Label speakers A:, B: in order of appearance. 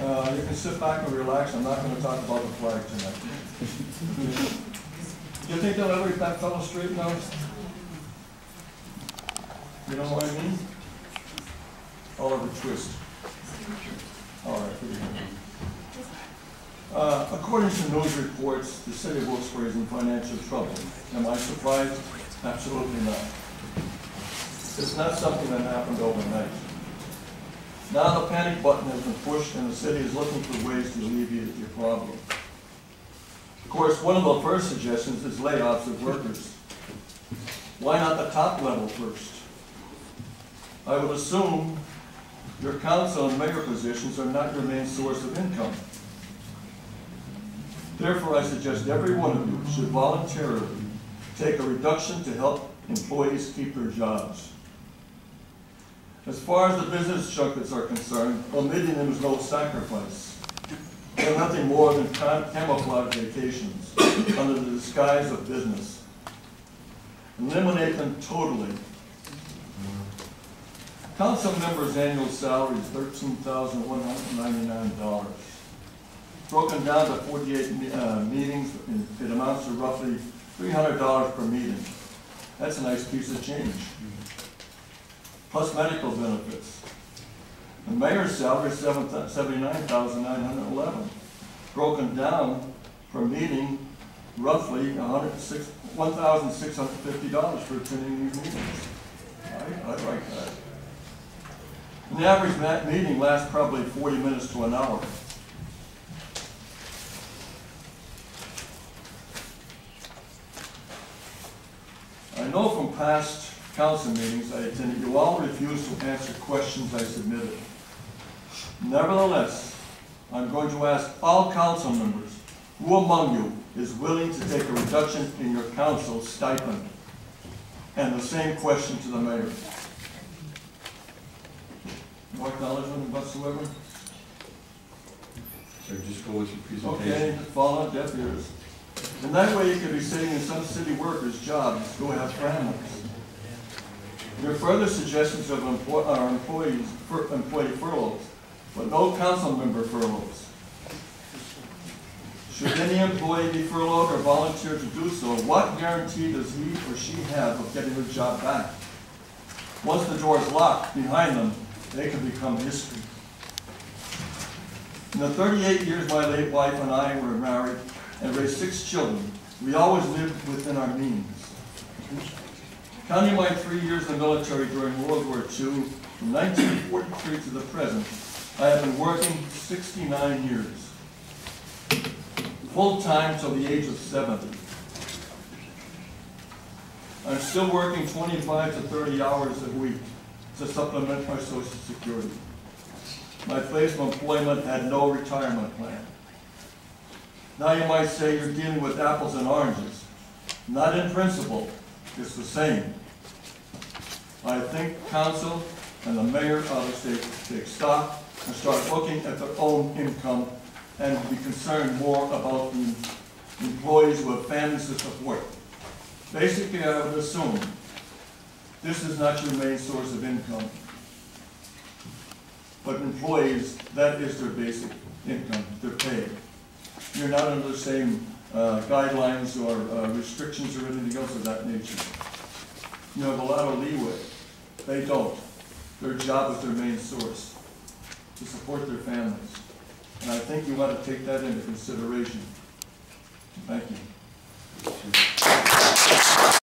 A: Uh, you can sit back and relax, I'm not gonna talk about the flag tonight. You think they'll ever get that fellow straightened out? You know what I mean? Oliver Twist. All right, go. Uh, according to news reports, the city of Wilkes-Barre is in financial trouble. Am I surprised? Absolutely not. It's not something that happened overnight. Now the panic button has been pushed and the city is looking for ways to alleviate your problem. Of course, one of the first suggestions is layoffs of workers. Why not the top level first? I would assume your council and mayor positions are not your main source of income. Therefore, I suggest every one of you should voluntarily take a reduction to help employees keep their jobs. As far as the business junkets are concerned, omitting them is no sacrifice. They're nothing more than cam- camouflage vacations under the disguise of business. Eliminate them totally. Council members' annual salary is thirteen thousand one hundred ninety-nine dollars. Broken down to forty-eight me- uh, meetings, it amounts to roughly three hundred dollars per meeting. That's a nice piece of change. Plus medical benefits. The mayor's salary is seven, seventy-nine thousand nine hundred eleven. Broken down per meeting, roughly hundred and six, one thousand six hundred fifty dollars for attending these meetings. I, I like that. An average meeting lasts probably forty minutes to an hour. I know from past council meetings I attended, you all refused to answer questions I submitted. Nevertheless, I'm going to ask all council members, who among you is willing to take a reduction in your council stipend? And the same question to the mayor. No acknowledgement whatsoever?
B: So just go with your
A: Okay,
B: presentation.
A: fall on deaf ears. And that way you could be sitting in some city workers' jobs, who have families. Your further suggestions of employ, are uh, employees, fur- employee furloughs, but no council member furloughs. Should any employee be furloughed or volunteer to do so, what guarantee does he or she have of getting their job back? Once the door is locked behind them, they can become history. In the 38 years my late wife and I were married and raised six children, we always lived within our means. Counting my three years in the military during World War II, from 1943 to the present, I have been working 69 years. Full-time till the age of 70. I'm still working 25 to 30 hours a week to supplement my social security. My place of employment had no retirement plan. Now you might say you're dealing with apples and oranges. Not in principle, it's the same. I think council and the mayor ought to take, take stock and start looking at their own income and be concerned more about the employees who have families to support. Basically, I would assume this is not your main source of income. But employees, that is their basic income, their pay. You're not under the same uh, guidelines or uh, restrictions or anything else of that nature. You have a lot of leeway. They don't. Their job is their main source, to support their families. And I think you ought to take that into consideration. Thank you.